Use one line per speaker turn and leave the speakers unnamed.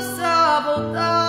possa voltar.